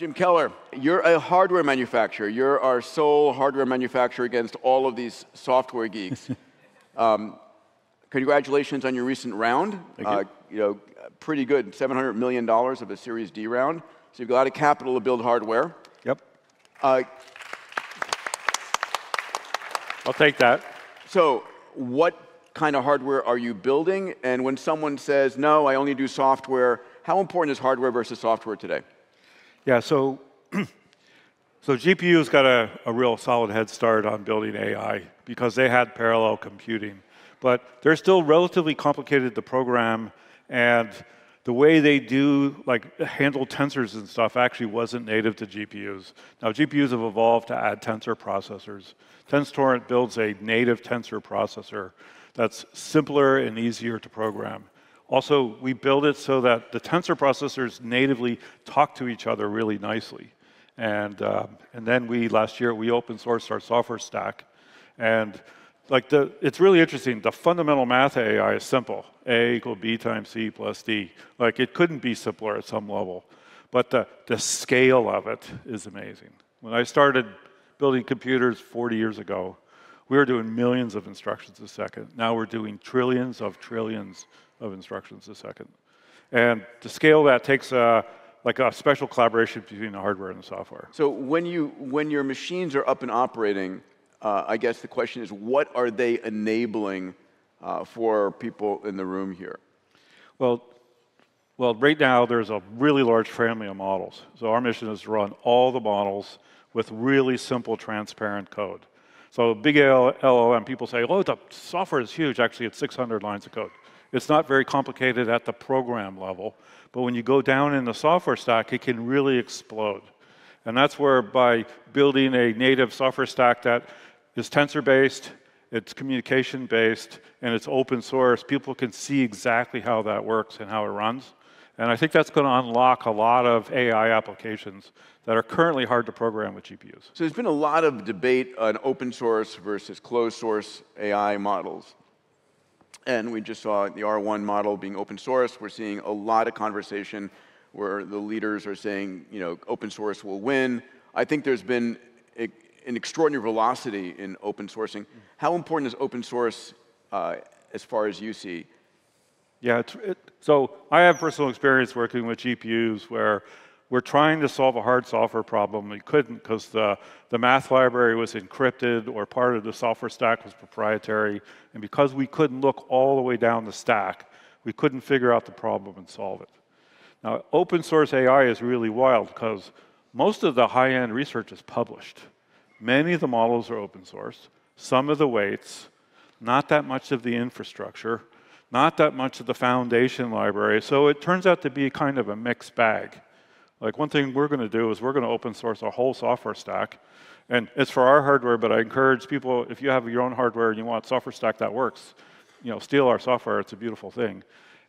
Jim Keller, you're a hardware manufacturer. You're our sole hardware manufacturer against all of these software geeks. um, congratulations on your recent round. Thank you. Uh, you know, pretty good, $700 million of a Series D round. So you've got a lot of capital to build hardware. Yep. Uh, I'll take that. So what kind of hardware are you building? And when someone says, no, I only do software, how important is hardware versus software today? Yeah, so, so GPU's got a, a real solid head start on building AI because they had parallel computing. But they're still relatively complicated to program, and the way they do, like, handle tensors and stuff actually wasn't native to GPUs. Now, GPUs have evolved to add tensor processors. Tenstorrent builds a native tensor processor that's simpler and easier to program. Also, we build it so that the tensor processors natively talk to each other really nicely. And, uh, and then we, last year, we open sourced our software stack. And like the, it's really interesting. The fundamental math AI is simple. A equal B times C plus D. Like it couldn't be simpler at some level. But the, the scale of it is amazing. When I started building computers 40 years ago, we were doing millions of instructions a second. Now we're doing trillions of trillions of instructions a second. And to scale that takes a, like a special collaboration between the hardware and the software. So when, you, when your machines are up and operating, uh, I guess the question is, what are they enabling uh, for people in the room here? Well, well, right now there's a really large family of models. So our mission is to run all the models with really simple, transparent code. So big LLM, people say, oh, the software is huge. Actually, it's 600 lines of code. It's not very complicated at the program level, but when you go down in the software stack, it can really explode. And that's where by building a native software stack that is tensor-based, it's communication-based, and it's open source, people can see exactly how that works and how it runs. And I think that's going to unlock a lot of AI applications that are currently hard to program with GPUs. So there's been a lot of debate on open source versus closed source AI models. And we just saw the R1 model being open source. We're seeing a lot of conversation where the leaders are saying, you know, open source will win. I think there's been a, an extraordinary velocity in open sourcing. How important is open source uh, as far as you see? Yeah, it, so I have personal experience working with GPUs where we're trying to solve a hard software problem. We couldn't because the, the math library was encrypted or part of the software stack was proprietary. And because we couldn't look all the way down the stack, we couldn't figure out the problem and solve it. Now, open source AI is really wild because most of the high-end research is published. Many of the models are open source, some of the weights, not that much of the infrastructure, not that much of the foundation library. So it turns out to be kind of a mixed bag. Like one thing we're going to do is we're going to open source our whole software stack. And it's for our hardware, but I encourage people, if you have your own hardware and you want software stack that works, you know, steal our software. It's a beautiful thing.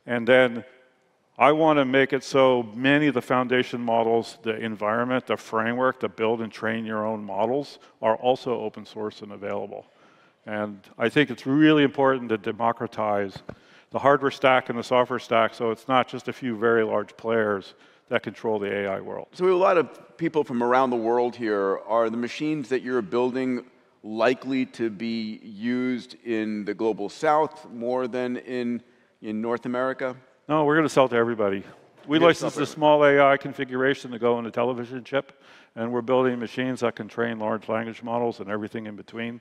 And then I want to make it so many of the foundation models, the environment, the framework to build and train your own models are also open source and available. And I think it's really important to democratize the hardware stack and the software stack so it's not just a few very large players that control the AI world. So a lot of people from around the world here. Are the machines that you're building likely to be used in the global south more than in, in North America? No, we're going to sell to everybody. We license a small AI configuration to go in a television chip, and we're building machines that can train large language models and everything in between.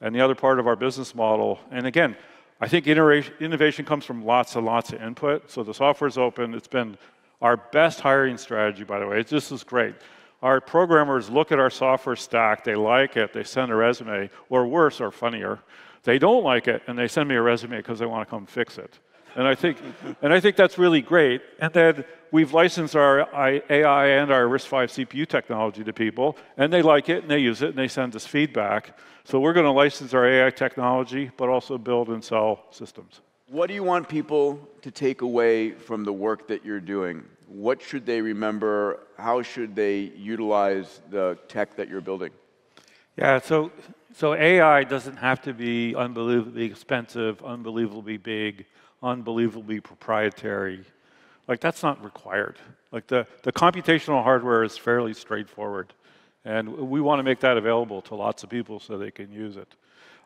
And the other part of our business model, and again, I think innovation comes from lots and lots of input. So the software is open. It's been our best hiring strategy, by the way, this is great. Our programmers look at our software stack, they like it, they send a resume, or worse, or funnier, they don't like it, and they send me a resume because they want to come fix it. And I think, and I think that's really great. And then we've licensed our AI and our RISC-V CPU technology to people, and they like it, and they use it, and they send us feedback. So we're going to license our AI technology, but also build and sell systems. What do you want people to take away from the work that you're doing? What should they remember? How should they utilize the tech that you're building? Yeah, so, so AI doesn't have to be unbelievably expensive, unbelievably big, unbelievably proprietary. Like that's not required. Like the, the computational hardware is fairly straightforward. And we want to make that available to lots of people so they can use it.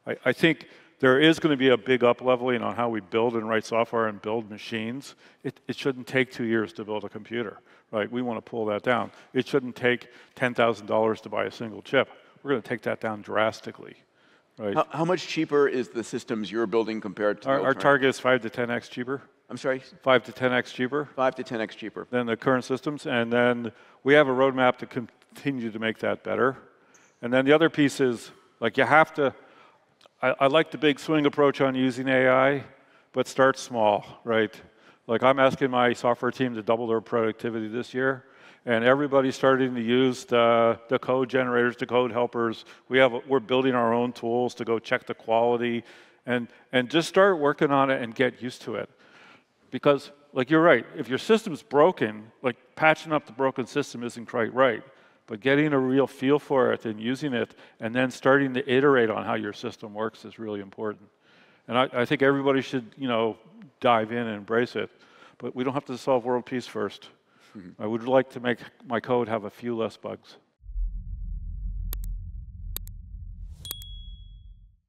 I, I think there is going to be a big up leveling on how we build and write software and build machines. It, it shouldn't take two years to build a computer, right? We want to pull that down. It shouldn't take $10,000 to buy a single chip. We're going to take that down drastically, right? How, how much cheaper is the systems you're building compared to Our, our target is 5 to 10x cheaper. I'm sorry, 5 to 10x cheaper. five to 10x cheaper. than the current systems. And then we have a roadmap to continue to make that better. And then the other piece is like you have to, I, I like the big swing approach on using AI, but start small, right? Like I'm asking my software team to double their productivity this year. And everybody's starting to use the, the code generators, the code helpers. We have, we're building our own tools to go check the quality and, and just start working on it and get used to it. Because, like, you're right, if your system's broken, like, patching up the broken system isn't quite right. But getting a real feel for it and using it and then starting to iterate on how your system works is really important. And I, I think everybody should, you know, dive in and embrace it. But we don't have to solve world peace 1st I would like to make my code have a few less bugs.